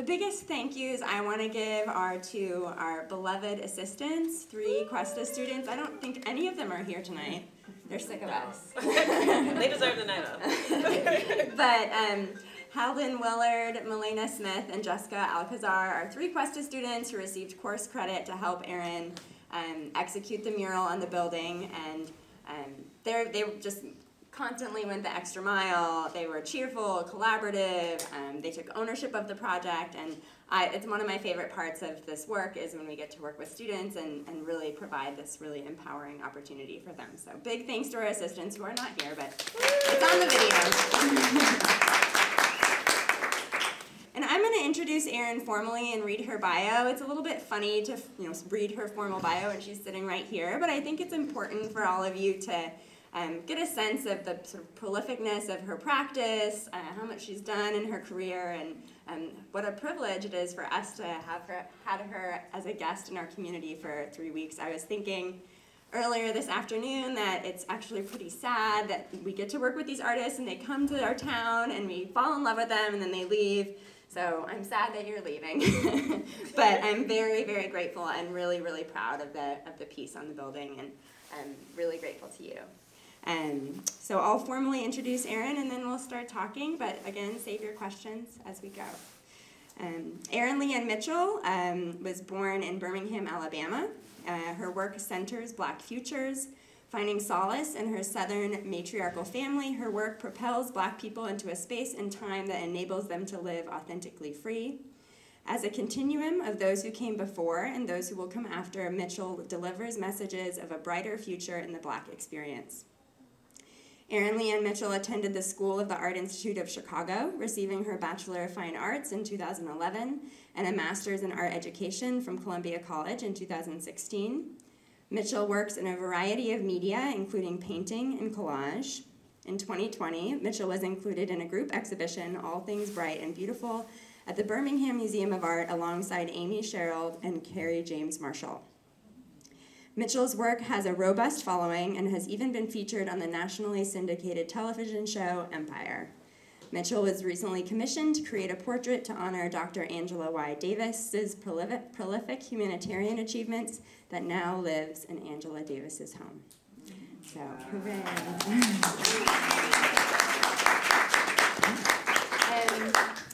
The biggest thank yous I want to give are to our beloved assistants, three Cuesta students. I don't think any of them are here tonight. They're sick of us. they deserve the night off. but um, Haldon Willard, Melena Smith, and Jessica Alcazar are three Cuesta students who received course credit to help Erin um, execute the mural on the building. And um, they're, they just constantly went the extra mile. They were cheerful, collaborative. Um, they took ownership of the project, and I, it's one of my favorite parts of this work is when we get to work with students and, and really provide this really empowering opportunity for them. So big thanks to our assistants who are not here, but it's on the video. And I'm going to introduce Erin formally and read her bio. It's a little bit funny to you know read her formal bio and she's sitting right here, but I think it's important for all of you to um, get a sense of the sort of prolificness of her practice, uh, how much she's done in her career, and um, what a privilege it is for us to have her, had her as a guest in our community for three weeks. I was thinking earlier this afternoon that it's actually pretty sad that we get to work with these artists and they come to our town and we fall in love with them and then they leave. So I'm sad that you're leaving, but I'm very, very grateful and really, really proud of the of the piece on the building, and I'm really grateful to you. Um, so I'll formally introduce Erin and then we'll start talking, but again, save your questions as we go. Um, Erin LeAnn Mitchell um, was born in Birmingham, Alabama. Uh, her work centers Black futures. Finding solace in her Southern matriarchal family, her work propels Black people into a space and time that enables them to live authentically free. As a continuum of those who came before and those who will come after, Mitchell delivers messages of a brighter future in the Black experience. Erin LeAnn Mitchell attended the School of the Art Institute of Chicago, receiving her Bachelor of Fine Arts in 2011 and a Master's in Art Education from Columbia College in 2016. Mitchell works in a variety of media, including painting and collage. In 2020, Mitchell was included in a group exhibition, All Things Bright and Beautiful, at the Birmingham Museum of Art alongside Amy Sherald and Kerry James Marshall. Mitchell's work has a robust following and has even been featured on the nationally syndicated television show Empire. Mitchell was recently commissioned to create a portrait to honor Dr. Angela Y. Davis's prolific, prolific humanitarian achievements that now lives in Angela Davis's home. So, hooray.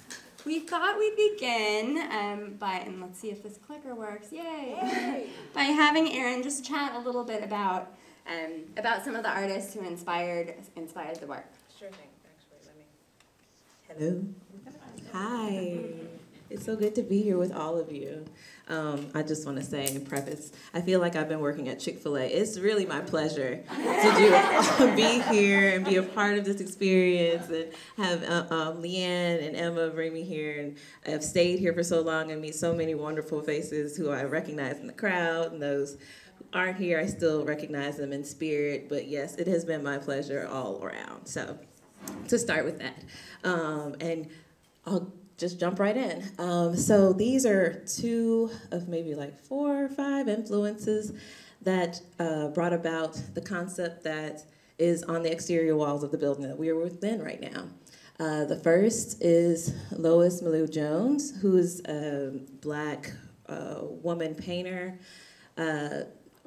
we thought we'd begin um, by, and let's see if this clicker works, yay, yay. by having Erin just chat a little bit about, um, about some of the artists who inspired, inspired the work. Sure thing, actually, let me. Hello. Hi. It's so good to be here with all of you. Um, I just want to say in preface, I feel like I've been working at Chick fil A. It's really my pleasure to do, be here and be a part of this experience and have uh, um, Leanne and Emma bring me here. And I've stayed here for so long and meet so many wonderful faces who I recognize in the crowd and those who aren't here, I still recognize them in spirit. But yes, it has been my pleasure all around. So to start with that. Um, and I'll just jump right in. Um, so these are two of maybe like four or five influences that uh, brought about the concept that is on the exterior walls of the building that we are within right now. Uh, the first is Lois Mailou Jones, who's a black uh, woman painter. Uh,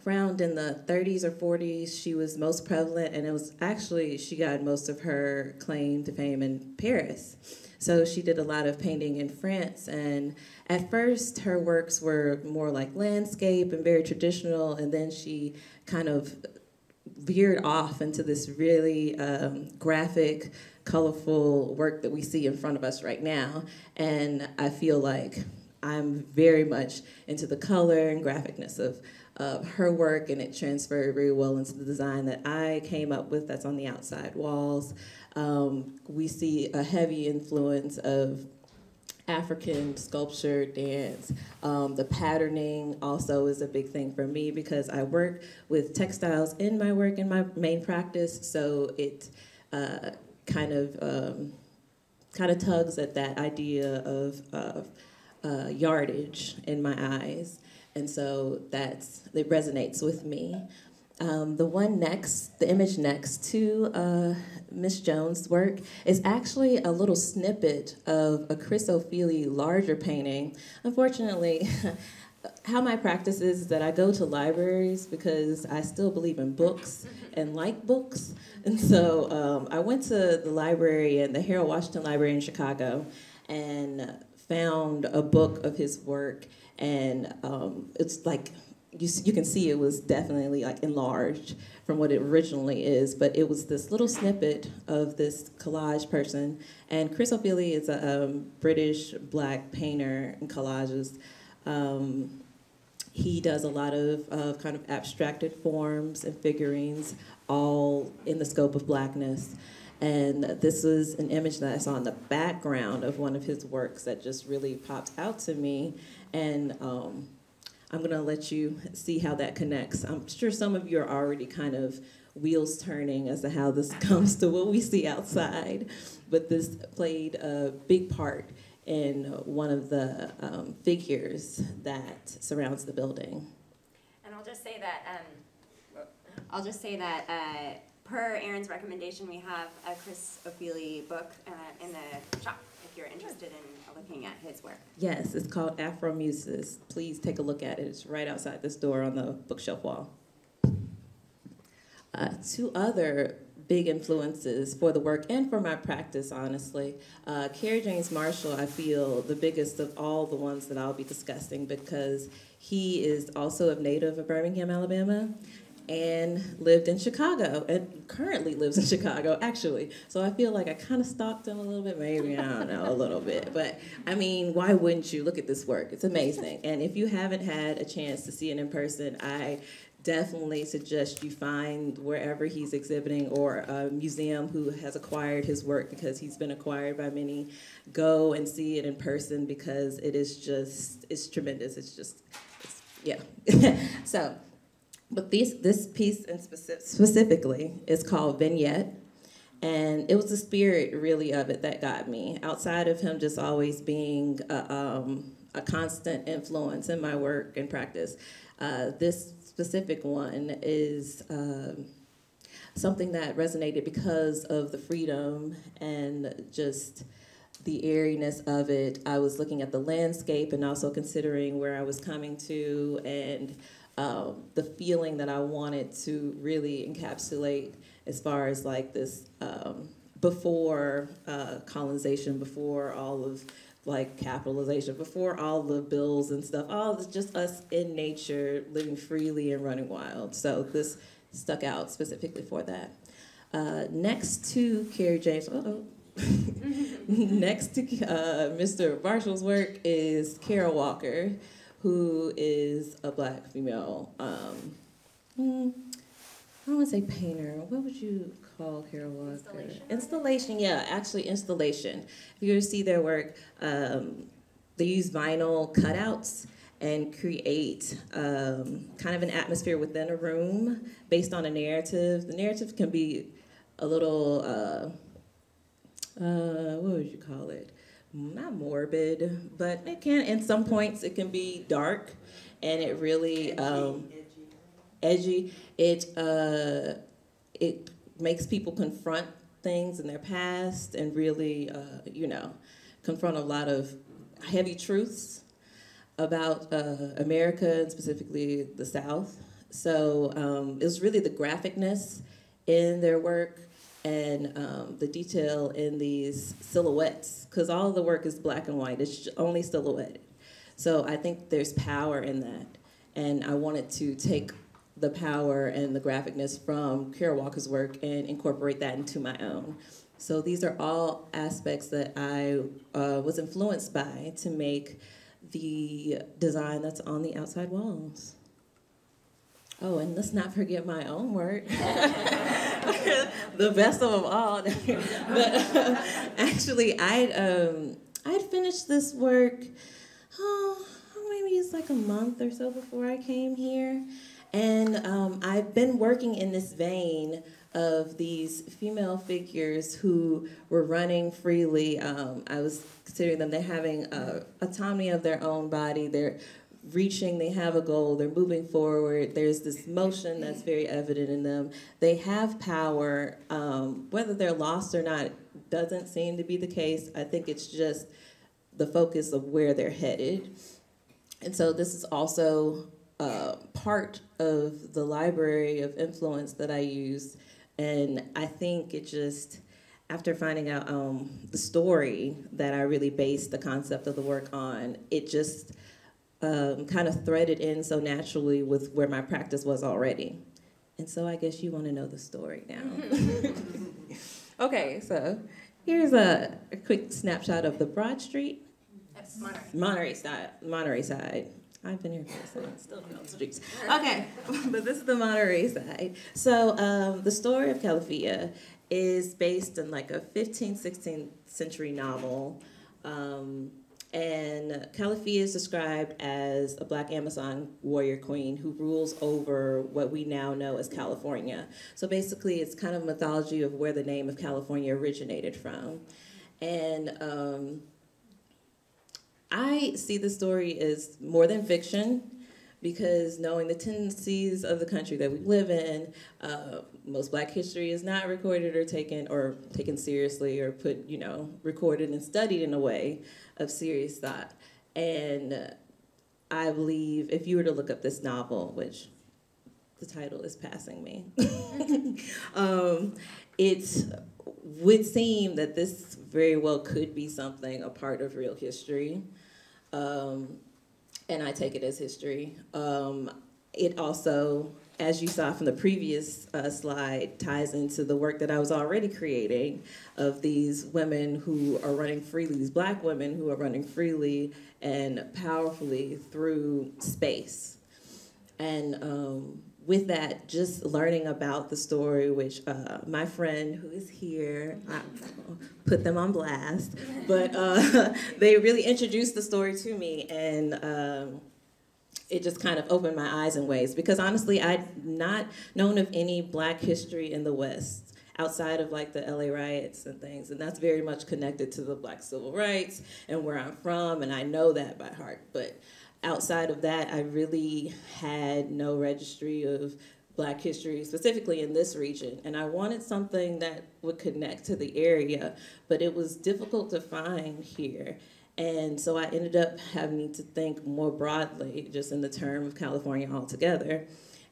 around in the 30s or 40s, she was most prevalent, and it was actually, she got most of her claim to fame in Paris. So she did a lot of painting in France. And at first, her works were more like landscape and very traditional. And then she kind of veered off into this really um, graphic, colorful work that we see in front of us right now. And I feel like I'm very much into the color and graphicness of, of her work, and it transferred very well into the design that I came up with that's on the outside walls. Um, we see a heavy influence of African sculpture, dance. Um, the patterning also is a big thing for me because I work with textiles in my work in my main practice, so it uh, kind of um, kind of tugs at that idea of, of uh, yardage in my eyes, and so that's it resonates with me. Um, the one next, the image next to uh, Miss Jones' work is actually a little snippet of a Chris Ofili larger painting. Unfortunately, how my practice is that I go to libraries because I still believe in books and like books. And so um, I went to the library and the Harold Washington Library in Chicago and found a book of his work. And um, it's like you, you can see it was definitely like enlarged from what it originally is, but it was this little snippet of this collage person. And Chris Ofili is a um, British black painter and collages. Um, he does a lot of uh, kind of abstracted forms and figurines, all in the scope of blackness. And this was an image that I saw in the background of one of his works that just really popped out to me. And um, I'm gonna let you see how that connects. I'm sure some of you are already kind of wheels turning as to how this comes to what we see outside, but this played a big part in one of the um, figures that surrounds the building. And I'll just say that, um, I'll just say that, uh, per Erin's recommendation, we have a Chris Ofili book, uh, in the shop, if you're interested in looking at his work. Yes, it's called Afro Muses. Please take a look at it. It's right outside this door on the bookshelf wall. Uh, two other big influences for the work and for my practice, honestly. Uh, Kerry James Marshall, I feel the biggest of all the ones that I'll be discussing because he is also a native of Birmingham, Alabama, and lived in Chicago and currently lives in Chicago, actually. So I feel like I kind of stalked him a little bit, maybe, I don't know, a little bit. But I mean, why wouldn't you look at this work? It's amazing. And if you haven't had a chance to see it in person, I definitely suggest you find wherever he's exhibiting or a museum who has acquired his work because he's been acquired by many go and see it in person because it is just it's tremendous it's just it's, yeah so but this this piece in specific, specifically is called vignette and it was the spirit really of it that got me outside of him just always being a, um, a constant influence in my work and practice uh, this specific one is um, something that resonated because of the freedom and just the airiness of it. I was looking at the landscape and also considering where I was coming to and um, the feeling that I wanted to really encapsulate as far as like this um, before uh, colonization, before all of like capitalization before all the bills and stuff. All it's just us in nature living freely and running wild. So this stuck out specifically for that. Uh, next to Kerry James, oh. next to uh, Mr. Marshall's work is Carol Walker, who is a black female. Um, hmm, I don't want to say painter. What would you call Kara Walker? Installation. Installation, yeah, actually installation. If you see their work, um, they use vinyl cutouts and create um, kind of an atmosphere within a room based on a narrative. The narrative can be a little, uh, uh, what would you call it? Not morbid, but it can, in some points, it can be dark and it really, um, edgy. It, uh, it makes people confront things in their past and really, uh, you know, confront a lot of heavy truths about uh, America and specifically the South. So um, it was really the graphicness in their work and um, the detail in these silhouettes, because all of the work is black and white, it's only silhouette. So I think there's power in that. And I wanted to take the power and the graphicness from Kara Walker's work and incorporate that into my own. So these are all aspects that I uh, was influenced by to make the design that's on the outside walls. Oh, and let's not forget my own work. the best of them all. but actually, I'd, um, I'd finished this work, oh, maybe it's like a month or so before I came here. And um, I've been working in this vein of these female figures who were running freely. Um, I was considering them, they're having uh, autonomy of their own body, they're reaching, they have a goal, they're moving forward, there's this motion that's very evident in them. They have power, um, whether they're lost or not doesn't seem to be the case. I think it's just the focus of where they're headed. And so this is also uh, part of the library of influence that I use. And I think it just, after finding out um, the story that I really based the concept of the work on, it just um, kind of threaded in so naturally with where my practice was already. And so I guess you want to know the story now. okay, so here's a, a, quick snapshot of the Broad Street. Monterey. Monterey side. Monterey side. I've been here for a still know the streets. Okay, but this is the Monterey side. So um, the story of Calafia is based in like a 15th, 16th century novel. Um, and Calafia is described as a black Amazon warrior queen who rules over what we now know as California. So basically, it's kind of mythology of where the name of California originated from. And um, I see the story as more than fiction because knowing the tendencies of the country that we live in, uh, most Black history is not recorded or taken or taken seriously or put, you know, recorded and studied in a way of serious thought. And I believe if you were to look up this novel, which the title is passing me, um, it would seem that this very well could be something a part of real history. Um, and I take it as history. Um, it also, as you saw from the previous uh, slide, ties into the work that I was already creating of these women who are running freely, these black women who are running freely and powerfully through space. And um, with that, just learning about the story, which uh, my friend who is here, I put them on blast, but uh, they really introduced the story to me, and um, it just kind of opened my eyes in ways. Because honestly, I'd not known of any Black history in the West outside of like the LA riots and things, and that's very much connected to the Black civil rights and where I'm from, and I know that by heart, but outside of that, I really had no registry of Black history, specifically in this region. And I wanted something that would connect to the area, but it was difficult to find here. And so I ended up having to think more broadly, just in the term of California altogether.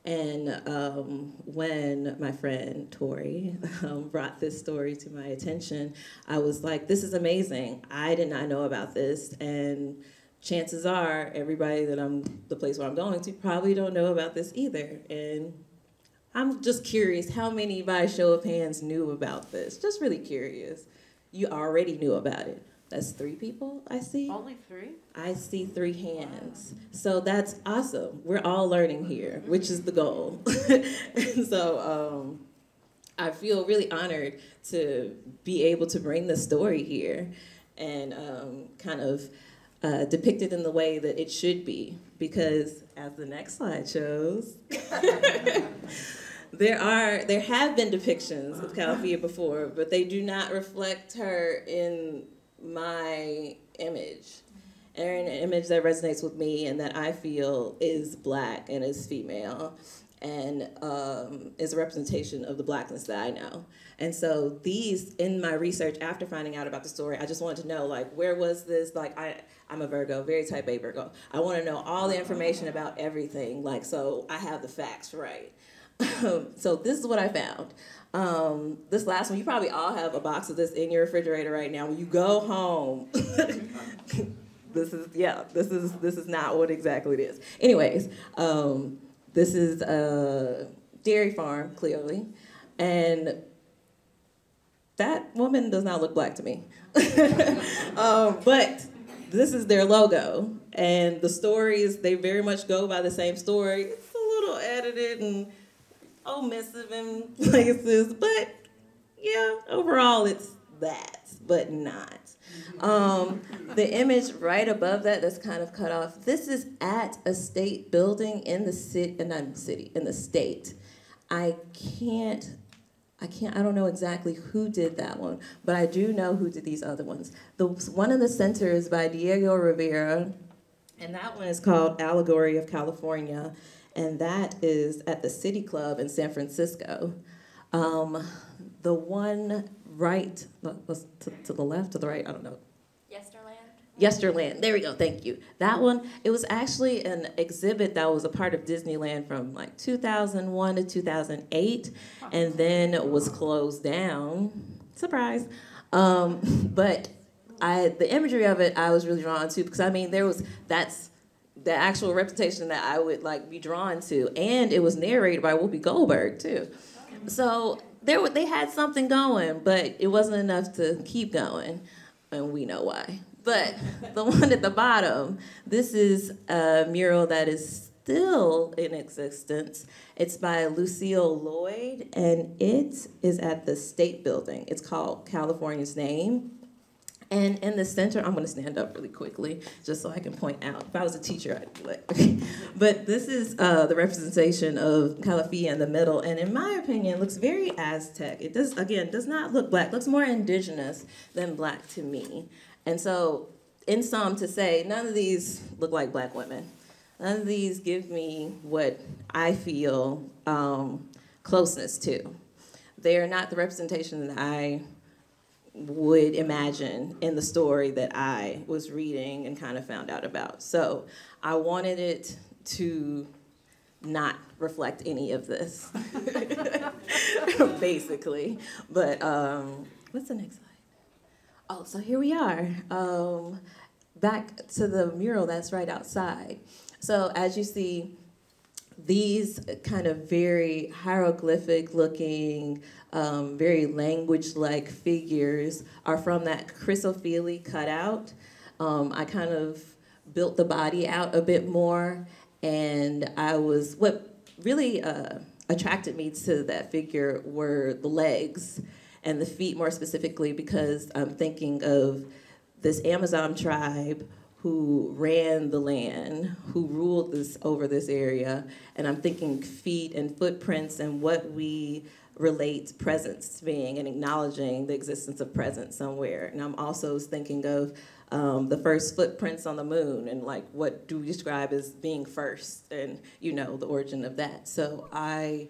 And um, when my friend Tori um, brought this story to my attention, I was like, this is amazing. I did not know about this. And chances are everybody that I'm the place where I'm going to probably don't know about this either. And I'm just curious how many by show of hands knew about this. Just really curious. You already knew about it. That's three people I see. Only three? I see three hands. So that's awesome. We're all learning here, which is the goal. and so um, I feel really honored to be able to bring the story here and um, kind of uh, depicted in the way that it should be. Because as the next slide shows, there are there have been depictions of Calafia before, but they do not reflect her in my image. and an image that resonates with me and that I feel is black and is female and um, is a representation of the blackness that I know. And so these, in my research after finding out about the story, I just wanted to know, like, where was this? Like, I, I'm a Virgo, very type A Virgo. I want to know all the information about everything, like, so I have the facts right. so this is what I found. Um, this last one, you probably all have a box of this in your refrigerator right now. When you go home, this is yeah, this is this is not what exactly it is. Anyways, um, this is a dairy farm, clearly, and that woman does not look black to me. um, but this is their logo, and the stories they very much go by the same story. It's a little edited and omissive in places, but yeah, overall it's that, but not. Um, the image right above that that's kind of cut off, this is at a state building in the city, uh, not in the city, in the state. I can't, I can't, I don't know exactly who did that one, but I do know who did these other ones. The one in the center is by Diego Rivera, And that one is called Allegory of California, and that is at the City Club in San Francisco. Um, the one right, was to, to the left or the right, I don't know, Yesterland? Yesterland. There we go. Thank you. That one. It was actually an exhibit that was a part of Disneyland from like 2001 to 2008, and then it was closed down. Surprise. Um, but I, the imagery of it, I was really drawn to because I mean, there was that's the actual reputation that I would like be drawn to, and it was narrated by Whoopi Goldberg too. So there, were- they had something going, but it wasn't enough to keep going, and we know why. But the one at the bottom, this is a mural that is still in existence. It's by Lucille Lloyd, and it is at the State Building. It's called California's Name. And in the center, I'm going to stand up really quickly just so I can point out. If I was a teacher, I'd do it. but this is uh, the representation of Calafia in the middle, and in my opinion, looks very Aztec. It does again does not look black. Looks more indigenous than black to me. And so, in sum, to say none of these look like black women. None of these give me what I feel um, closeness to. They are not the representation that I would imagine in the story that I was reading and kind of found out about. So I wanted it to not reflect any of this, basically. But um, what's the next slide? Oh, so here we are. Um, back to the mural that's right outside. So as you see, these kind of very hieroglyphic looking, um, very language like figures are from that Chris Ofili cutout. Um, I kind of built the body out a bit more, and I was, what really uh, attracted me to that figure were the legs and the feet more specifically because I'm thinking of this Amazon tribe who ran the land, who ruled this over this area, and I'm thinking feet and footprints and what we relate presence being and acknowledging the existence of presence somewhere. And I'm also thinking of um, the first footprints on the moon and like what do we describe as being first and you know the origin of that. So I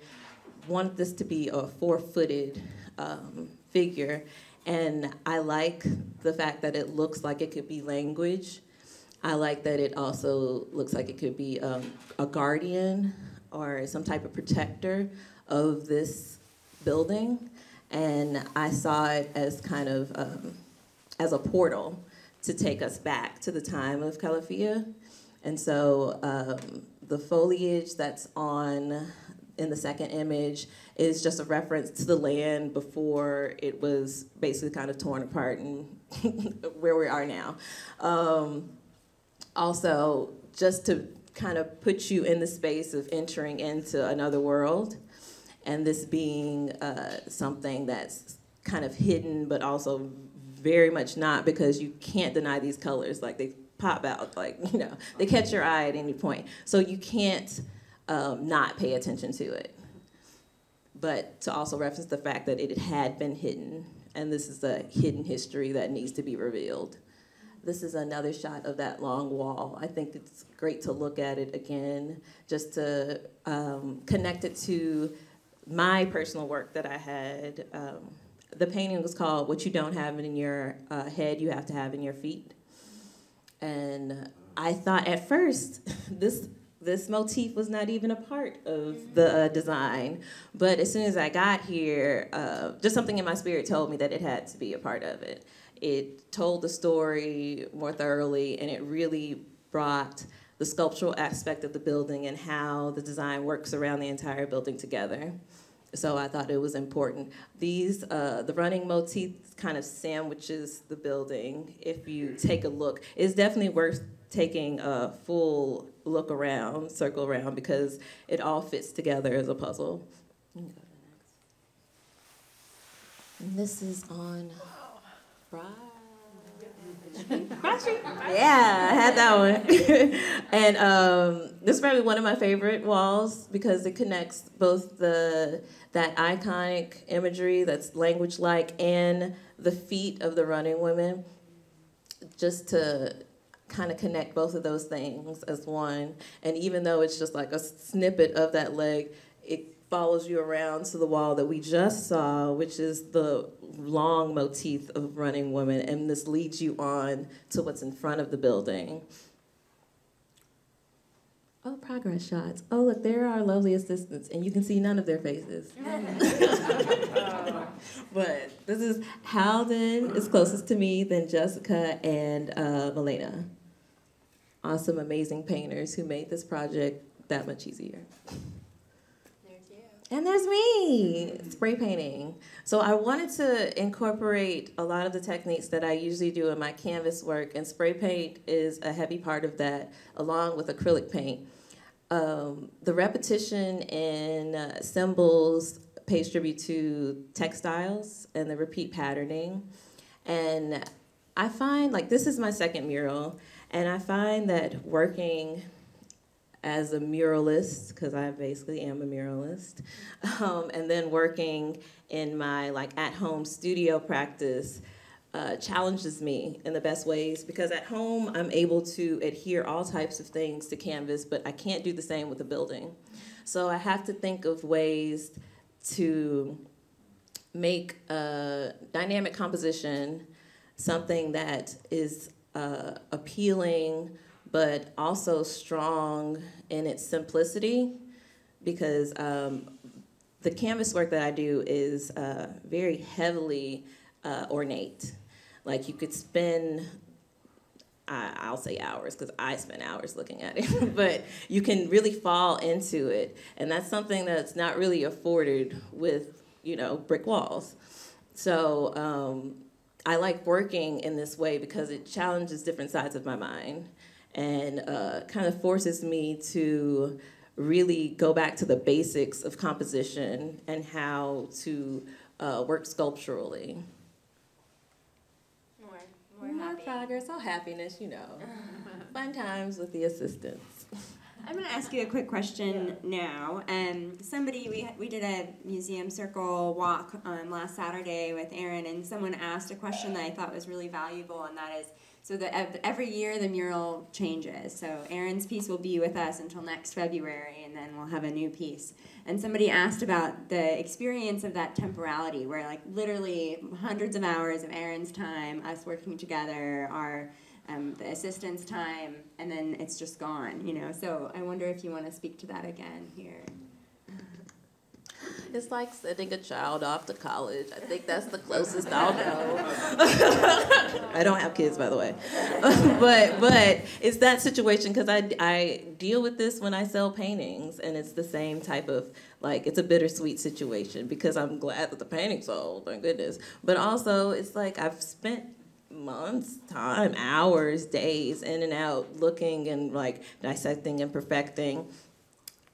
want this to be a four-footed um, figure and I like the fact that it looks like it could be language. I like that it also looks like it could be um, a guardian or some type of protector of this building. And I saw it as kind of um, as a portal to take us back to the time of Calafia. And so um, the foliage that's on in the second image is just a reference to the land before it was basically kind of torn apart and where we are now. Um, also, just to kind of put you in the space of entering into another world, and this being uh, something that's kind of hidden, but also very much not because you can't deny these colors. Like they pop out, like you know, they catch your eye at any point. So you can't um, not pay attention to it. But to also reference the fact that it had been hidden, and this is a hidden history that needs to be revealed. This is another shot of that long wall. I think it's great to look at it again, just to um, connect it to my personal work that I had. Um, the painting was called "What You Don't Have in Your uh, Head, You Have to Have in Your Feet," and I thought at first this this motif was not even a part of the uh, design. But as soon as I got here, uh, just something in my spirit told me that it had to be a part of it. It told the story more thoroughly, and it really brought the sculptural aspect of the building and how the design works around the entire building together. So I thought it was important. These, uh, the running motif kind of sandwiches the building. If you take a look, it's definitely worth taking a full look around, circle around, because it all fits together as a puzzle. And this is on Friday. Yeah, I had that one. and um, this is probably one of my favorite walls because it connects both the that iconic imagery that's language like and the feet of the running women. Just to kind of connect both of those things as one. And even though it's just like a snippet of that leg, it follows you around to the wall that we just saw, which is the long motif of running woman, and this leads you on to what's in front of the building. Oh, progress shots. Oh, look, there are our lovely assistants, and you can see none of their faces. but this is Halden is closest to me, then Jessica and uh, Melena. Awesome, amazing painters who made this project that much easier. And there's me, spray painting. So I wanted to incorporate a lot of the techniques that I usually do in my canvas work, and spray paint is a heavy part of that, along with acrylic paint. Um, the repetition in uh, symbols pays tribute to textiles and the repeat patterning. And I find, like, this is my second mural, and I find that working as a muralist, because I basically am a muralist, um, and then working in my like at-home studio practice uh, challenges me in the best ways because at home I'm able to adhere all types of things to canvas, but I can't do the same with a building. So I have to think of ways to make a dynamic composition something that is uh, appealing but also strong in its simplicity because um, the canvas work that I do is uh, very heavily uh, ornate. Like you could spend, I, I'll say hours because I spend hours looking at it, but you can really fall into it. And that's something that's not really afforded with, you know, brick walls. So um, I like working in this way because it challenges different sides of my mind and uh, kind of forces me to really go back to the basics of composition and how to uh, work sculpturally. More, more More happy. progress, all happiness, you know. Fun times with the assistants. I'm going to ask you a quick question now. Um, somebody we we did a museum circle walk um, last Saturday with Erin, and someone asked a question that I thought was really valuable, and that is so every year the mural changes. So Erin's piece will be with us until next February, and then we'll have a new piece. And somebody asked about the experience of that temporality, where like literally hundreds of hours of Erin's time, us working together, our um, the assistant's time, and then it's just gone, you know. So I wonder if you want to speak to that again here. It's like sending a child off to college. I think that's the closest I'll know. I don't have kids, by the way, but but it's that situation because I I deal with this when I sell paintings, and it's the same type of like it's a bittersweet situation because I'm glad that the painting sold, thank goodness, but also it's like I've spent months time hours days in and out looking and like dissecting and perfecting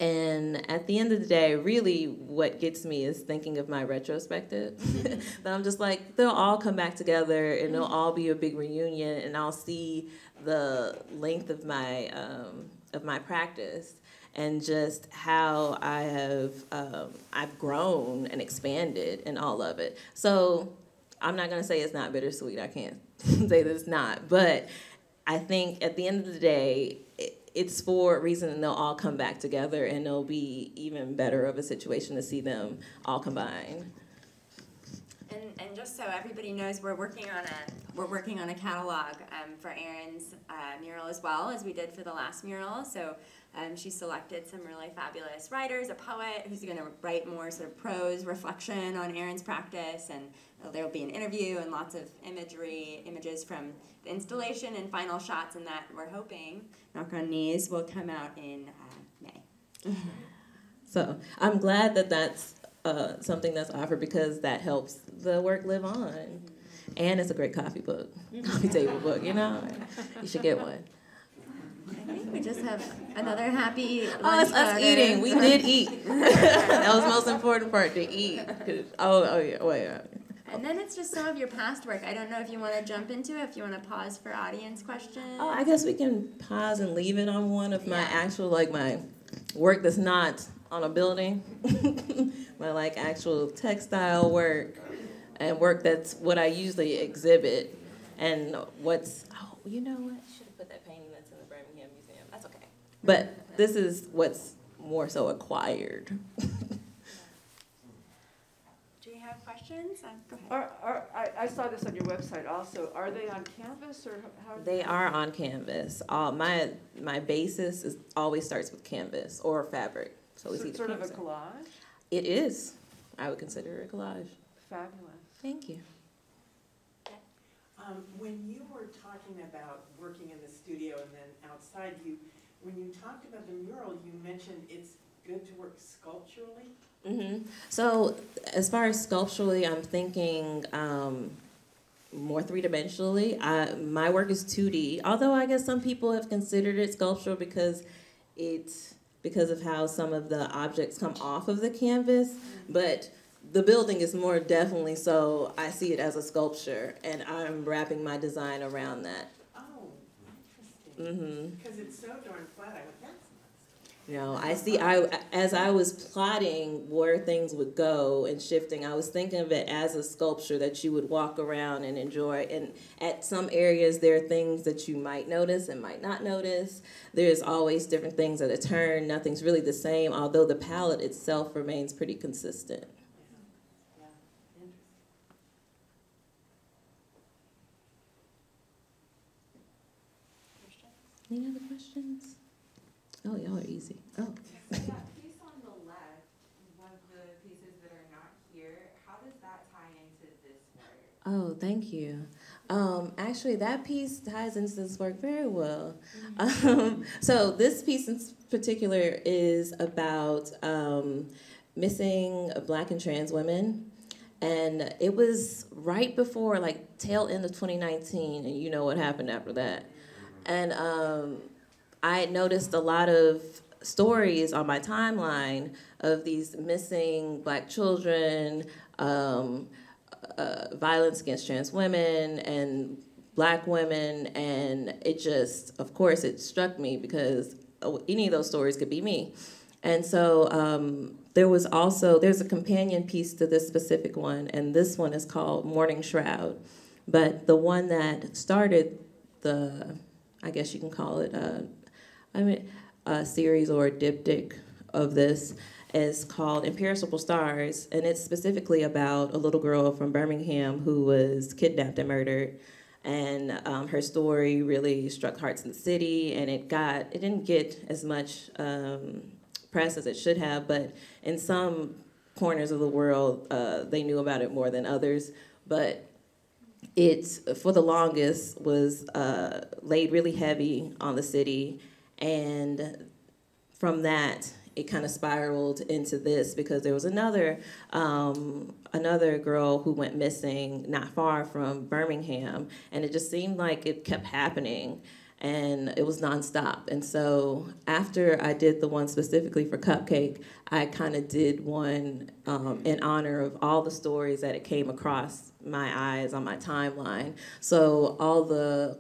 and at the end of the day, really what gets me is thinking of my retrospective. that I'm just like, they'll all come back together and they'll all be a big reunion and I'll see the length of my um, of my practice and just how I have um, I've grown and expanded in all of it. So I'm not gonna say it's not bittersweet. I can't say that it's not, but I think at the end of the day, it, it's for a reason and they'll all come back together and it'll be even better of a situation to see them all combined. And, and just so everybody knows, we're working on a we're working on a catalog um, for Erin's uh, mural as well as we did for the last mural. So um, she selected some really fabulous writers, a poet who's going to write more sort of prose reflection on Erin's practice, and there will be an interview and lots of imagery, images from the installation and final shots, and that we're hoping, knock on knees, will come out in uh, May. So I'm glad that that's uh, something that's offered because that helps the work live on. And it's a great coffee book, coffee table book, you know? You should get one. I think we just have another happy. Oh, it's us eating. We did eat. that was the most important part to eat. Oh, oh yeah, wait. uh, And then it's just some of your past work. I don't know if you want to jump into it, if you want to pause for audience questions. Oh, I guess we can pause and leave it on one of my Yeah. actual, like my work that's not on a building. my like actual textile work and work that's what I usually exhibit and what's, oh, you know what? Should have put that painting that's in the Birmingham Museum. That's okay. But this is what's more so acquired. Do you have questions? Uh, go ahead. Are, are, I, I saw this on your website also. Are they on Canvas or how? They are on canvas. All my my basis is always starts with canvas or fabric. So it's So either Sort of a collage? It is. I would consider it a collage. Fabulous. Thank you. Um, when you were talking about working in the studio and then outside, you, when you talked about the mural, you mentioned it's good to work sculpturally? hmm So as far as sculpturally, I'm thinking um, more three dimensionally. I, my work is 2D, although I guess some people have considered it sculptural because it's because of how some of the objects come off of the canvas. But the building is more definitely so. I see it as a sculpture, and I'm wrapping my design around that. Oh, interesting. hmm Because it's so darn flat, I not You know, I see. I as I was plotting where things would go and shifting, I was thinking of it as a sculpture that you would walk around and enjoy. And at some areas, there are things that you might notice and might not notice. There's always different things at a turn. Nothing's really the same, although the palette itself remains pretty consistent. Any other questions? Oh, y'all are easy. Oh. So that piece on the left, one of the pieces that are not here, how does that tie into this work? Oh, thank you. Um, actually, that piece ties into this work very well. Um, so, this piece in particular is about um, missing black and trans women. And it was right before, like, tail end of 2019, and you know what happened after that. And um, I had noticed a lot of stories on my timeline of these missing black children, um, uh, violence against trans women and black women, and it just, of course, it struck me because uh, any of those stories could be me. And so um, there was also there's a companion piece to this specific one, and this one is called Morning Shroud. But the one that started the, I guess you can call it a, I mean, a series or a diptych of this is called Imperishable Stars, and it's specifically about a little girl from Birmingham who was kidnapped and murdered. And um, her story really struck hearts in the city, and it got it didn't get as much um, press as it should have, but in some corners of the world, uh, they knew about it more than others. But it, for the longest, was uh, laid really heavy on the city, and from that, it kind of spiraled into this because there was another um, another girl who went missing not far from Birmingham, and it just seemed like it kept happening, and it was nonstop. And so after I did the one specifically for Cupcake, I kind of did one um, in honor of all the stories that it came across my eyes on my timeline. So all the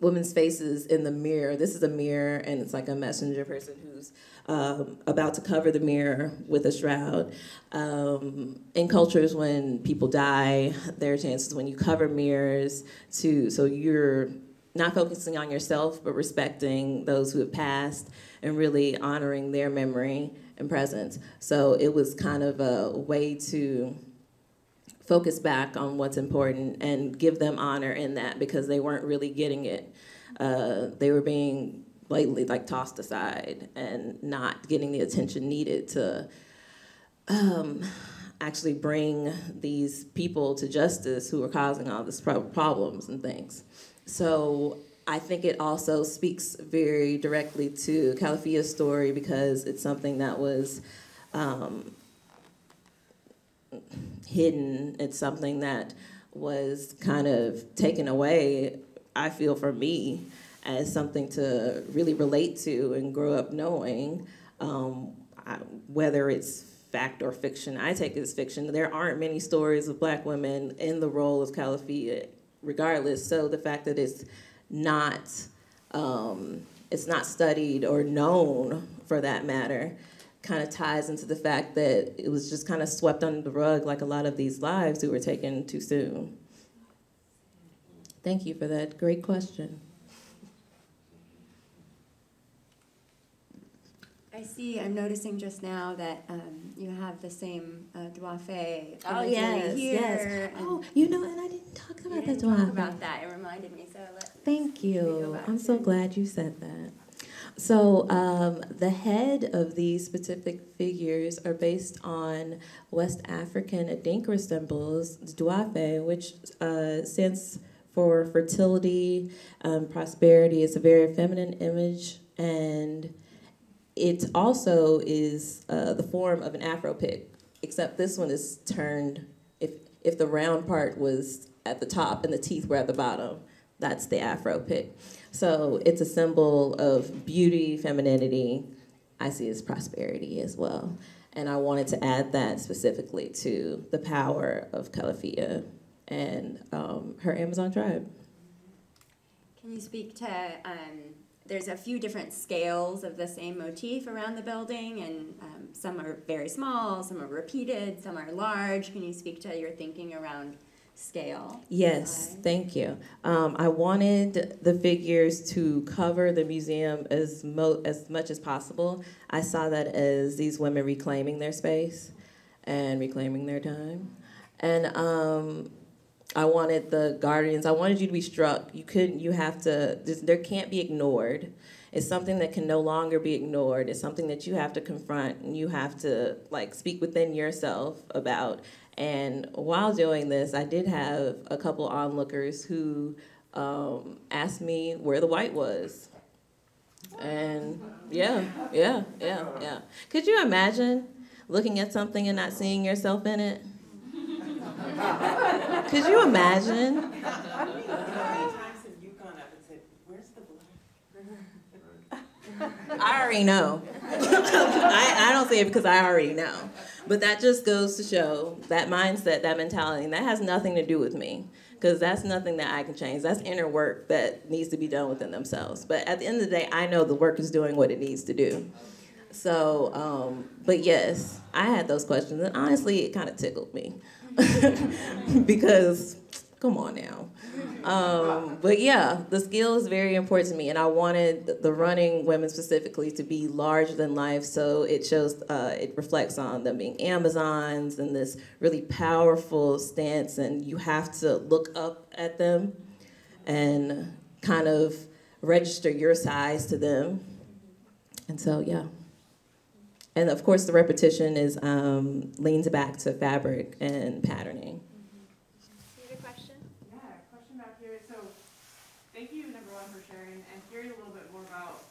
women's faces in the mirror. This is a mirror, and it's like a messenger person who's um, about to cover the mirror with a shroud. Um, in cultures when people die, there are chances when you cover mirrors to so you're not focusing on yourself, but respecting those who have passed and really honoring their memory and presence. So it was kind of a way to focus back on what's important and give them honor in that because they weren't really getting it. Uh, they were being blatantly like tossed aside and not getting the attention needed to um, actually bring these people to justice who are causing all these pro- problems and things. So I think it also speaks very directly to Calafia's story because it's something that was um, hidden. It's something that was kind of taken away, I feel, for me as something to really relate to and grow up knowing. Um, I, whether it's fact or fiction, I take it as fiction. There aren't many stories of black women in the role of Calafia, regardless. So the fact that it's not, um, it's not studied or known for that matter, kind of ties into the fact that it was just kind of swept under the rug like a lot of these lives who were taken too soon. Thank you for that great question. I see, I'm noticing just now that um, you have the same uh, Dwafe Oh yes, here. yes. Oh, you know, and I didn't talk you about didn't that. talk about that, it reminded me, so let, Thank you. I'm so glad you said that. So, um, the head of these specific figures are based on West African Adinkra symbols, Duafe, which uh, stands for fertility, um, prosperity. It's a very feminine image, and it also is uh, the form of an Afro pick, except this one is turned. If if the round part was at the top and the teeth were at the bottom, that's the Afro pick. So it's a symbol of beauty, femininity. I see as prosperity as well. And I wanted to add that specifically to the power of Calafia and um, her Amazon tribe. Can you speak to, um, there's a few different scales of the same motif around the building, and um, some are very small, some are repeated, some are large. Can you speak to your thinking around scale? Yes, design? thank you. Um, I wanted the figures to cover the museum as mo- as much as possible. I saw that as these women reclaiming their space and reclaiming their time, and um, I wanted the guardians. I wanted you to be struck. You couldn't. You have to. There can't be ignored. It's something that can no longer be ignored. It's something that you have to confront and you have to like speak within yourself about. And while doing this, I did have a couple onlookers who um, asked me where the white was. And yeah, yeah, yeah, yeah. Could you imagine looking at something and not seeing yourself in it? Could you imagine? How many, how many times have you gone up and said, where's the black? I already know. I, I don't say it because I already know. But that just goes to show that mindset, that mentality, and that has nothing to do with me. Because that's nothing that I can change. That's inner work that needs to be done within themselves. But at the end of the day, I know the work is doing what it needs to do. So, um, but yes, I had those questions, and honestly, it kind of tickled me. because, come on now. Um, but yeah, the skill is very important to me, and I wanted the running women specifically to be larger than life, so it shows, uh, it reflects on them being Amazons and this really powerful stance, and you have to look up at them and kind of register your size to them. And so, yeah. And of course, the repetition is um, leans back to fabric and patterning. You have a question? Yeah, question back here. So, thank you, number one, for sharing and hearing a little bit more about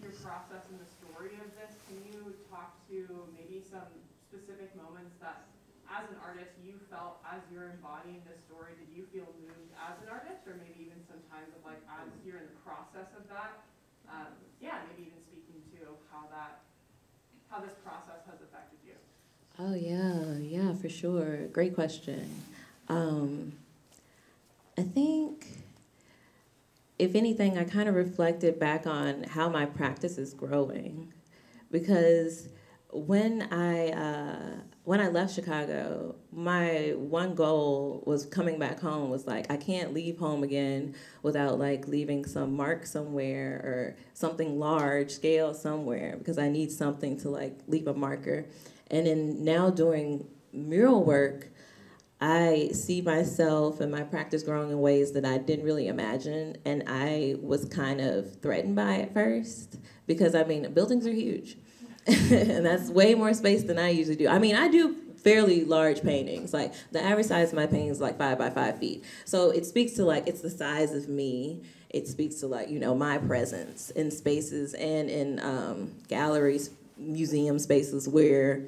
your process and the story of this. Can you talk to maybe some specific moments that, as an artist, you as you're embodying this story? Did you feel moved as an artist, or maybe even sometimes of like as you're in the process of that? Um, yeah, maybe even speaking to how that, how this process has affected you. Oh yeah, yeah, for sure. Great question. Um, I think, if anything, I kind of reflected back on how my practice is growing, because when I uh, when I left Chicago, my one goal was coming back home. Was like I can't leave home again without like leaving some mark somewhere or something large scale somewhere because I need something to like leave a marker. And in now doing mural work, I see myself and my practice growing in ways that I didn't really imagine, and I was kind of threatened by at first because I mean buildings are huge, and that's way more space than I usually do. I mean I do fairly large paintings, like the average size of my painting is like five by five feet, so it speaks to like it's the size of me. It speaks to like you know my presence in spaces and in um, galleries, museum spaces where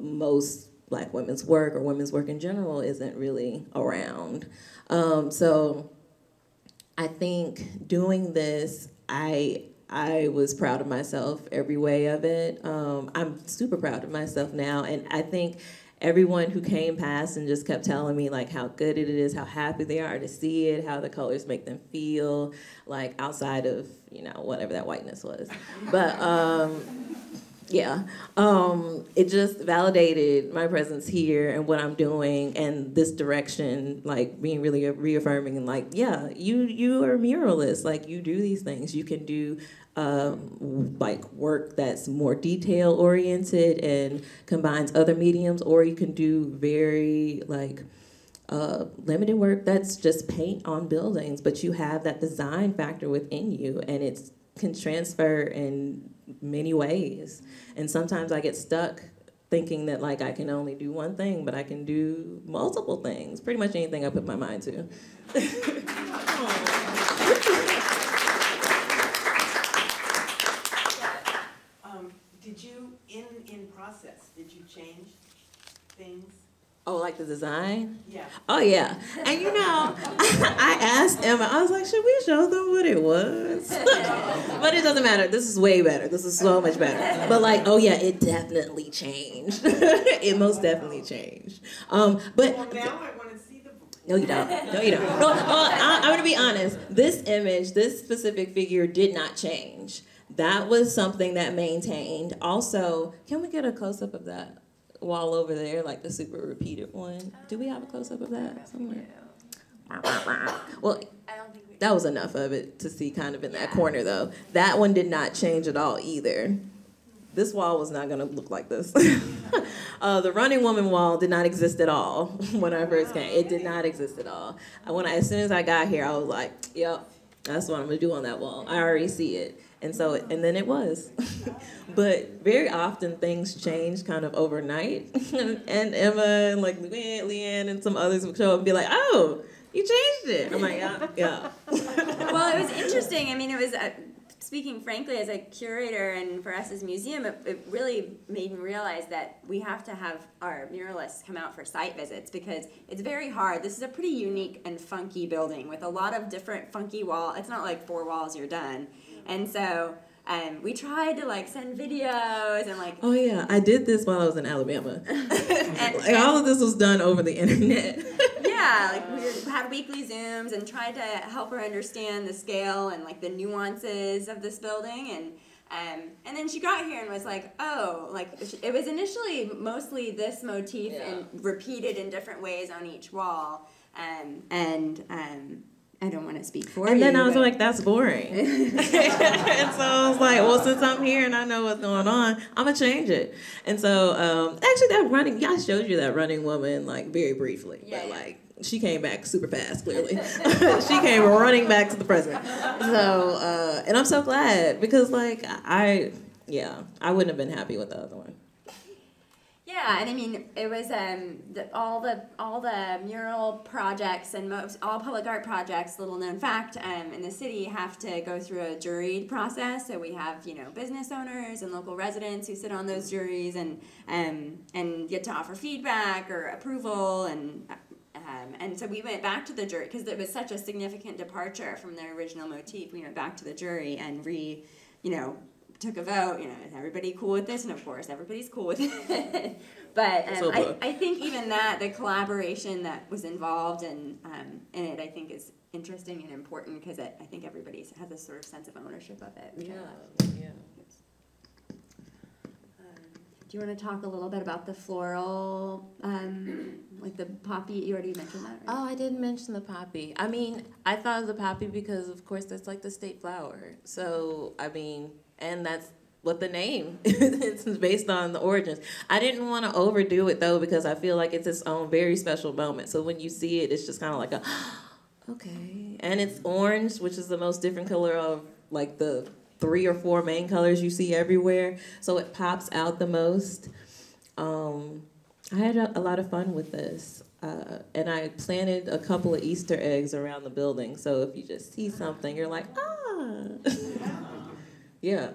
most black women's work or women's work in general isn't really around. Um, so I think doing this, I I was proud of myself every way of it. Um, I'm super proud of myself now, and I think everyone who came past and just kept telling me like how good it is, how happy they are to see it, how the colors make them feel, like outside of you know whatever that whiteness was, but. Um, yeah. Um, it just validated my presence here and what I'm doing and this direction, like being really reaffirming and like, yeah, you you are a muralist. Like you do these things. You can do um, like work that's more detail oriented and combines other mediums, or you can do very like uh, limited work that's just paint on buildings, but you have that design factor within you, and it can transfer in many ways. And sometimes I get stuck thinking that like I can only do one thing, but I can do multiple things. Pretty much anything I put my mind to. Um, did you, in, in process, did you change things? Oh, like the design? Yeah. Oh yeah. And you know, I asked Emma, I was like, should we show them what it was? but it doesn't matter. This is way better. This is so much better. But like, oh yeah, it definitely changed. it most definitely changed. Um, but Well, now I wanna see the. no, you don't. No, you don't. No, well, I, I'm gonna be honest. This image, this specific figure, did not change. That was something that maintained. Also, can we get a close up of that wall over there, like the super repeated one? Do we have a close up of that somewhere? Well, I don't think that was enough of it to see kind of in that corner though. That one did not change at all either. This wall was not gonna look like this. uh, the running woman wall did not exist at all when I first came. It did not exist at all. I, when I, as soon as I got here, I was like, "Yep, that's what I'm gonna do on that wall. I already see it." And so, and then it was. but very often things change kind of overnight. and Emma and like Leanne, and some others would show up and be like, "Oh, you changed it." I'm like, "Yeah, yeah." well, it was interesting. I mean, it was uh, speaking frankly as a curator and for us as museum, it, it really made me realize that we have to have our muralists come out for site visits because it's very hard. This is a pretty unique and funky building with a lot of different funky wall. It's not like four walls you're done, and so. Um, we tried to like send videos and like Oh yeah, I did this while I was in Alabama. and, Like all of this was done over the internet. yeah, like we had weekly zooms and tried to help her understand the scale and like the nuances of this building and um, and then she got here and was like, oh, like it was initially mostly this motif Yeah. and repeated in different ways on each wall. Um, and um, I don't want to speak for and you. And then I was but- like, that's boring. and so I was like, well, since I'm here and I know what's going on, I'm gonna change it. And so um, actually, that running, yeah, I showed you that running woman like very briefly, Yeah, but yeah. like she came back super fast. Clearly, she came running back to the present. So uh, and I'm so glad because like I, yeah, I wouldn't have been happy with the other one. Yeah, and I mean, it was um, the, all the all the mural projects and most all public art projects. Little known fact, um, in the city have to go through a juried process. So we have you know business owners and local residents who sit on those juries and um, and get to offer feedback or approval and. Um, and so we went back to the jury because it was such a significant departure from their original motif. We went back to the jury and re, you know, took a vote. You know, is everybody cool with this? And of course, everybody's cool with it. but um, So I. I think even that, the collaboration that was involved in um, in it, I think is interesting and important because I think everybody has a sort of sense of ownership of it. which I love. yeah. Um, do you want to talk a little bit about the floral, um, like the poppy? You already mentioned that. Right? Oh, I didn't mention the poppy. I mean, I thought of the poppy because, of course, that's like the state flower. So, I mean, and that's what the name is based on the origins. I didn't want to overdo it though because I feel like it's its own very special moment. So when you see it, it's just kind of like a, okay. And it's orange, which is the most different color of like the three or four main colors you see everywhere. So it pops out the most. Um, I had a, a lot of fun with this. Uh, and I planted a couple of Easter eggs around the building. So if you just see something, you're like, ah. yeah.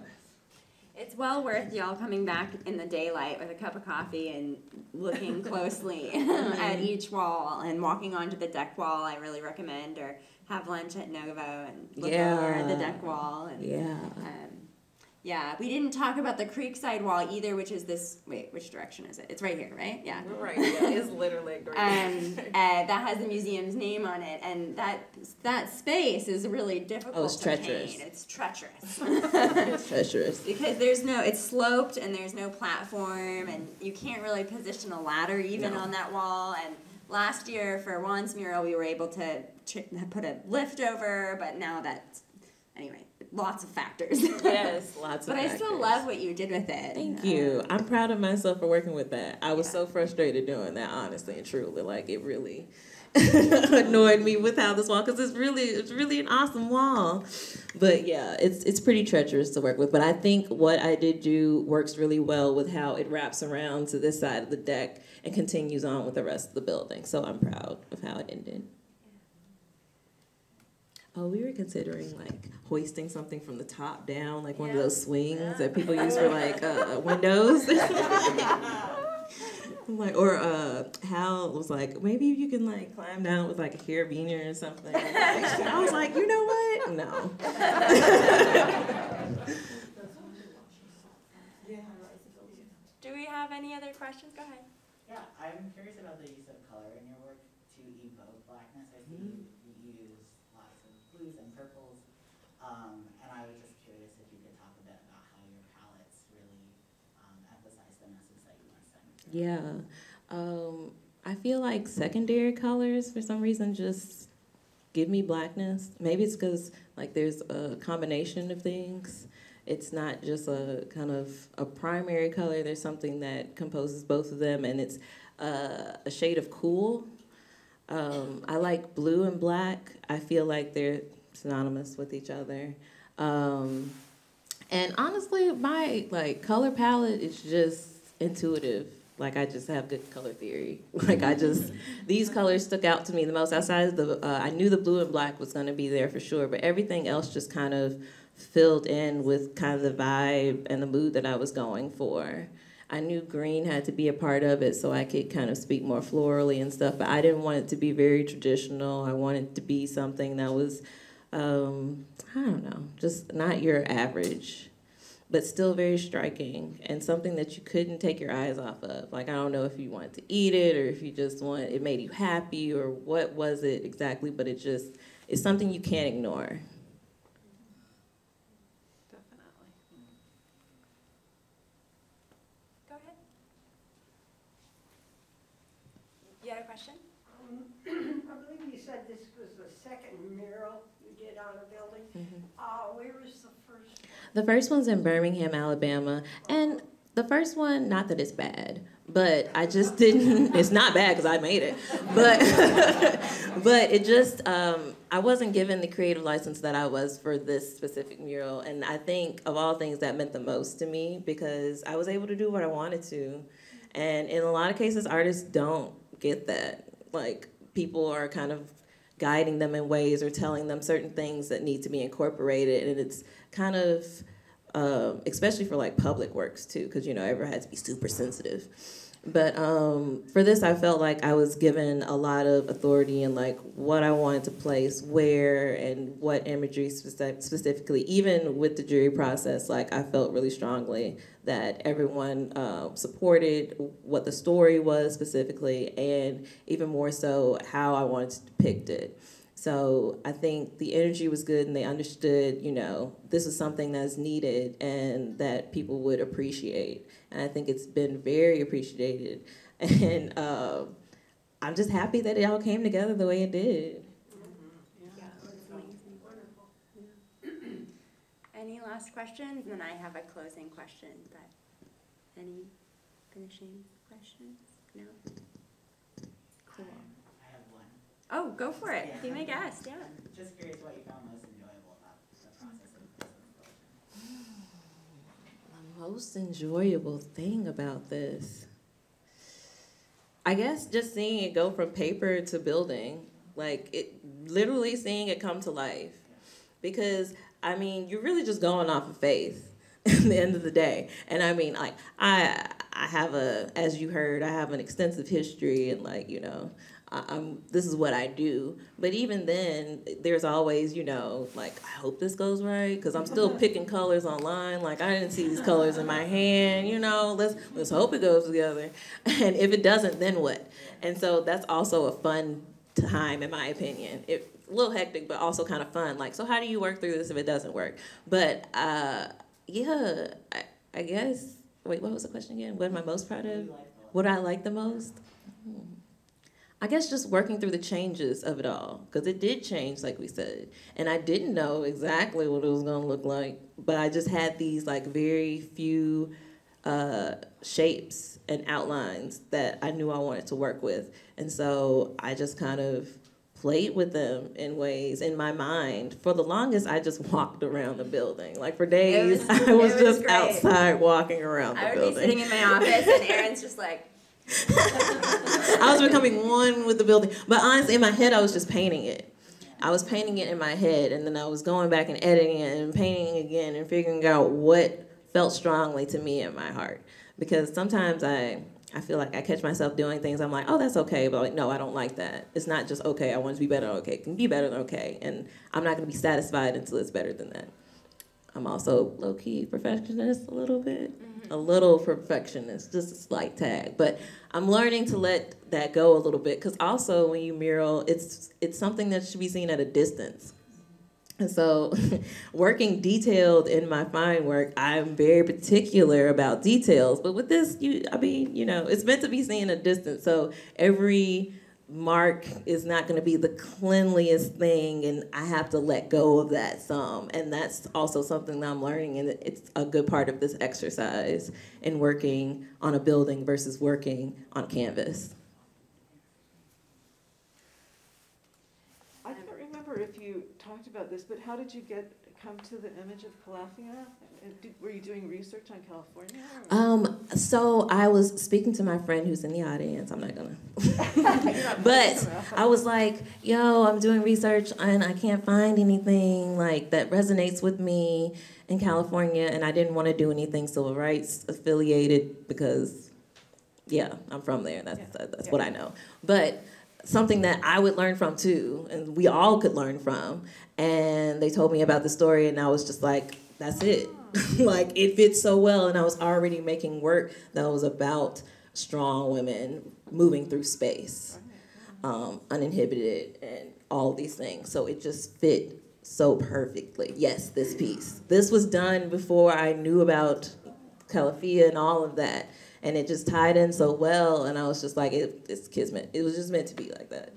It's well worth y'all coming back in the daylight with a cup of coffee and looking closely at each wall and walking onto the deck wall. I really recommend, or have lunch at Novo and look over at the deck wall. And Yeah. um, Yeah, we didn't talk about the Creekside Wall either, which is this. Wait, which direction is it? It's right here, right? Yeah. Right, yeah, it's literally great. Um, uh, that has the museum's name on it, and that that space is really difficult. Oh, it's to treacherous. paint. It's treacherous. Treacherous. because there's no it's sloped and there's no platform and you can't really position a ladder even No. on that wall and last year for Juan's mural we were able to ch- put a lift over but now that's anyway lots of factors yes. Lots of but I still love what you did with it Thank you. I'm proud of myself for working with that. I was Yeah. so frustrated doing that, honestly and truly. Like it really annoyed me with how this wall, because it's really, it's really an awesome wall. But yeah, it's it's pretty treacherous to work with. But I think what I did do works really well with how it wraps around to this side of the deck and continues on with the rest of the building. So I'm proud of how it ended. Oh, we were considering like hoisting something from the top down, like one of those swings that people use for like uh, windows. like, or uh, Hal was like, maybe you can like climb down with like a carabiner or something. I was like, you know what? No. do we have any other questions go ahead Yeah, I'm curious about the use of color in your work to evoke blackness. I see you, you use lots of blues and purples. Um, and I was just curious if you could talk a bit about how your palettes really um, emphasize the message that you want to send. Yeah. Um, I feel like secondary colors for some reason just give me blackness. Maybe it's because like there's a combination of things. It's not just a kind of a primary color. There's something that composes both of them, and it's uh, a shade of cool. Um, I like blue and black. I feel like they're synonymous with each other. Um, and honestly, my like color palette is just intuitive. Like I just have good color theory. Like I just these colors stuck out to me the most. Outside of the, uh, I knew the blue and black was going to be there for sure, but everything else just kind of filled in with kind of the vibe and the mood that I was going for. I knew green had to be a part of it so I could kind of speak more florally and stuff, but I didn't want it to be very traditional. I wanted it to be something that was, um, I don't know, just not your average, but still very striking and something that you couldn't take your eyes off of. Like, I don't know if you wanted to eat it or if you just want, it made you happy or what was it exactly, but it just, it's something you can't ignore. Definitely. go ahead you had a question I believe you said this was the second mural you did on a building. Uh, where was the first? The first one's in Birmingham, Alabama, and the first one, not that it's bad, but I just didn't. It's not bad because I made it, but but it just um, I wasn't given the creative license that I was for this specific mural, and I think of all things that meant the most to me because I was able to do what I wanted to, and in a lot of cases, artists don't get that. Like people are kind of guiding them in ways or telling them certain things that need to be incorporated, and it's kind of um, especially for like public works too, because you know everyone has to be super sensitive. But um, for this, I felt like I was given a lot of authority in like what I wanted to place, where, and what imagery speci- specifically. Even with the jury process, like I felt really strongly that everyone uh, supported what the story was specifically, and even more so how I wanted to depict it. So I think the energy was good, and they understood, you know, this is something that's needed and that people would appreciate. And I think it's been very appreciated. And um, I'm just happy that it all came together the way it did. Amazing. Any last questions? And then I have a closing question, but any finishing questions? No? Cool. I have one. Oh, go for it. Yeah. Be my guest, yeah. Just curious what you found most enjoyable about the process of. The most enjoyable thing about this, I guess, just seeing it go from paper to building, like it, literally seeing it come to life. Because I mean, you're really just going off of faith at the end of the day. And I mean, like I, I have a, as you heard, I have an extensive history and like you know, I, I'm this is what I do. But even then, there's always you know like I hope this goes right because I'm still picking colors online. Like I didn't see these colors in my hand. You know, let's let's hope it goes together. And if it doesn't, then what? And so that's also a fun time in my opinion. It a little hectic, but also kind of fun. Like, so how do you work through this if it doesn't work? But uh, yeah, I, I guess. Wait, what was the question again? What am I most proud of? What do of? you like the What I like the most? Hmm. I guess just working through the changes of it all, because it did change, like we said, and I didn't know exactly what it was gonna look like, but I just had these like very few uh, shapes and outlines that I knew I wanted to work with, and so I just kind of played with them in ways in my mind. For the longest, I just walked around the building, like for days. was- I was was just great. outside walking around the I would be building. sitting in my office and Erin's just like, I was becoming one with the building. But honestly, in my head, I was just painting it. I was painting it in my head, and then I was going back and editing it and painting again and figuring out what felt strongly to me in my heart. Because sometimes I, I feel like I catch myself doing things. I'm like, oh, that's okay, but like, no, I don't like that. It's not just okay. I want to be better than okay. It can be better than okay, and I'm not going to be satisfied until it's better than that. I'm also low key perfectionist a little bit, mm-hmm. a little perfectionist, just a slight tag. But I'm learning to let that go a little bit because also when you mural, it's it's something that should be seen at a distance. And so, working detailed in my fine work, I'm very particular about details. But with this, you, I mean, you know, it's meant to be seen at a distance. So every mark is not going to be the cleanliest thing, and I have to let go of that some. And that's also something that I'm learning, and it's a good part of this exercise in working on a building versus working on canvas. I can't remember if you talked about this, but how did you get, come to the image of Calafia? Were you doing research on California? Um, so I was speaking to my friend who's in the audience. I'm not gonna, but I was like, "Yo, I'm doing research and I can't find anything like that resonates with me in California, and I didn't want to do anything civil rights affiliated because, yeah, I'm from there. That's Yeah. that's Yeah. what I know. But something that I would learn from too, and we all could learn from. And they told me about the story, and I was just like, "That's it." like it fits so well and i was already making work that was about strong women moving through space um, uninhibited and all these things. So it just fit so perfectly. Yes this piece. This was done before i knew about calafia and all of that and it just tied in so well and i was just like it, it's kismet it was just meant to be like that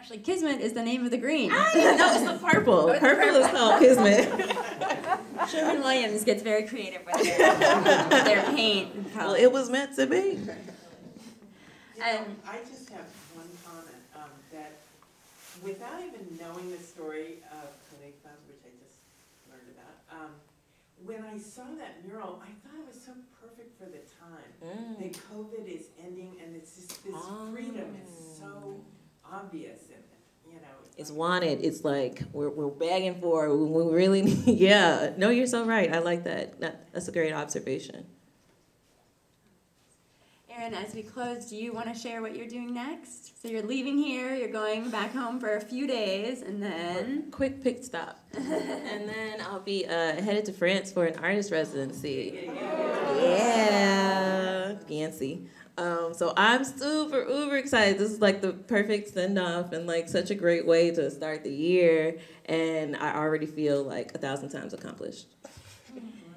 actually, Kismet is the name of the green. no it's the purple. Oh, it's purple is called kismet. Sherwin-Williams gets very creative with their, their paint and well it was meant to be. You know, And- I just have one comment, um, that without even knowing the story of Calafia, which I just learned about, um, when I saw that mural, I thought it was so perfect for the time. That COVID is ending and it's just, this freedom is so obvious in it, you know. It's like- wanted. It's like we're, we're begging for it. We really need, yeah. No, you're so right. I like that. that. That's a great observation. Erin, as we close, do you want to share what you're doing next? So you're leaving here, you're going back home for a few days, and then Quick pit stop. and then I'll be uh, headed to France for an artist residency. Yeah. Fancy. Um, so I'm super uber excited. This is like the perfect send off and like such a great way to start the year. And I already feel like a thousand times accomplished.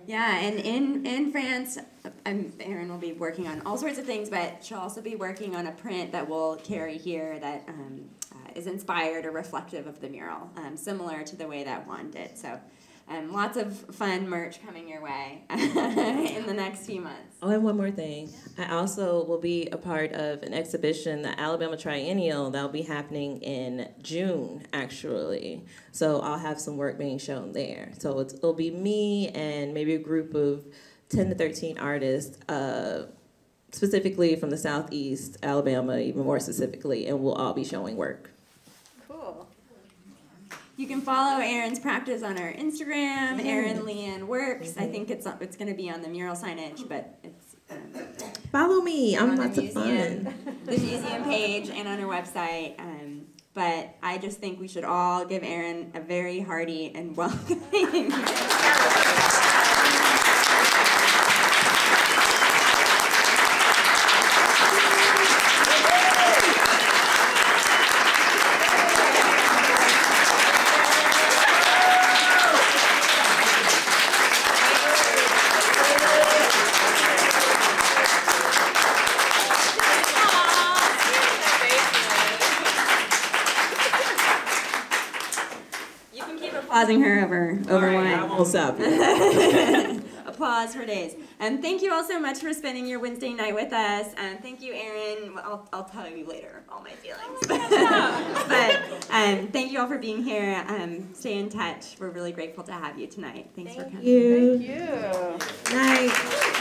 yeah, and in in France, um, Erin will be working on all sorts of things, but she'll also be working on a print that we'll carry here that um, uh, is inspired or reflective of the mural, um, similar to the way that Juan did. So. Um, lots of fun merch coming your way in the next few months. Oh, and one more thing. I also will be a part of an exhibition, the Alabama Triennial, that'll be happening in June, actually. So I'll have some work being shown there. So it'll be me and maybe a group of 10 to 13 artists, uh, specifically from the Southeast, Alabama, even more specifically, and we'll all be showing work. You can follow Erin's practice on our Instagram, Erin LeAnn Works. I think it's it's going to be on the mural signage, but it's um, Follow me. I'm On the lots of fun. the museum page and on our website. Um, but I just think we should all give Erin a very hearty and welcoming. You can keep applauding her over over I wine. won't stop you. Applause for days. And thank you all so much for spending your Wednesday night with us. And thank you, Erin. I'll, I'll tell you later all my feelings. but um, thank you all for being here. Um, stay in touch. We're really grateful to have you tonight. Thanks for coming. You. Thank you. Night.